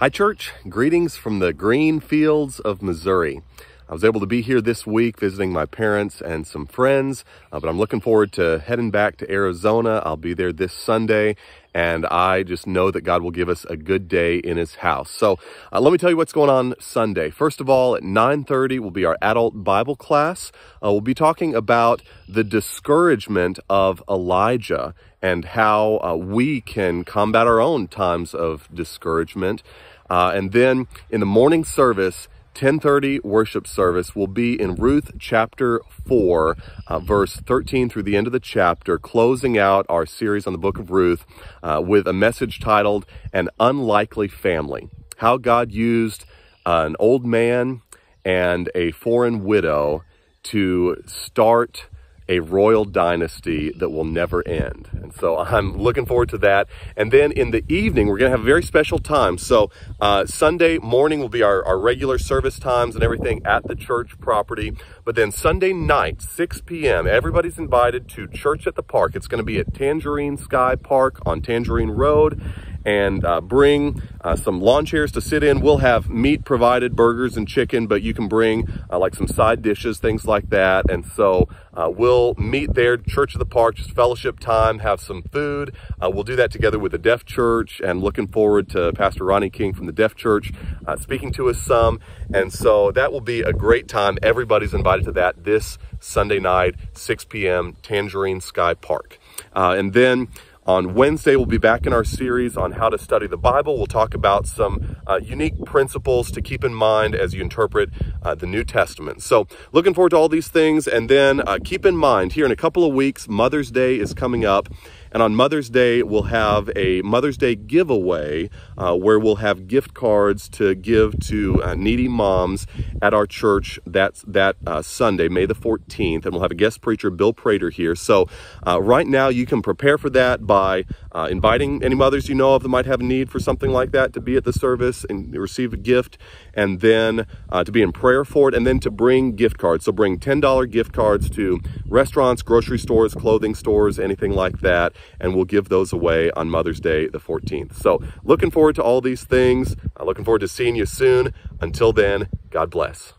Hi, church. Greetings from the green fields of Missouri. I was able to be here this week visiting my parents and some friends, uh, but I'm looking forward to heading back to Arizona. I'll be there this Sunday, and I just know that God will give us a good day in His house. So uh, let me tell you what's going on Sunday. First of all, at 9:30 will be our adult Bible class. Uh, we'll be talking about the discouragement of Elijah and how uh, we can combat our own times of discouragement. Uh, and then in the morning service, 1030 worship service will be in Ruth chapter 4, uh, verse 13 through the end of the chapter, closing out our series on the book of Ruth uh, with a message titled An Unlikely Family. How God used uh, an old man and a foreign widow to start a royal dynasty that will never end. And so I'm looking forward to that. And then in the evening, we're going to have a very special time. So uh, Sunday morning will be our, our regular service times and everything at the church property. But then Sunday night, 6 p.m., everybody's invited to Church at the Park. It's going to be at Tangerine Sky Park on Tangerine Road and uh, bring uh, some lawn chairs to sit in. We'll have meat provided, burgers and chicken, but you can bring uh, like some side dishes, things like that. And so uh, we'll meet there, Church of the Park, just fellowship time, have some food. Uh, we'll do that together with the Deaf Church and looking forward to Pastor Ronnie King from the Deaf Church uh, speaking to us some. And so that will be a great time. Everybody's invited to that this Sunday night, 6 p.m., Tangerine Sky Park. and then on Wednesday, we'll be back in our series on how to study the Bible. We'll talk about some uh, unique principles to keep in mind as you interpret uh, the New Testament. So, looking forward to all these things. And then uh, keep in mind, here in a couple of weeks, Mother's Day is coming up. And on Mother's Day, we'll have a Mother's Day giveaway uh, where we'll have gift cards to give to uh, needy moms at our church that's that uh, Sunday, May the 14th. And we'll have a guest preacher, Bill Prater, here. So uh, right now, you can prepare for that by uh, inviting any mothers you know of that might have a need for something like that to be at the service and receive a gift, and then uh, to be in prayer for it, and then to bring gift cards. So bring $10 gift cards to restaurants, grocery stores, clothing stores, anything like that and we'll give those away on Mother's Day, the 14th. So looking forward to all these things. Uh, looking forward to seeing you soon. Until then, God bless.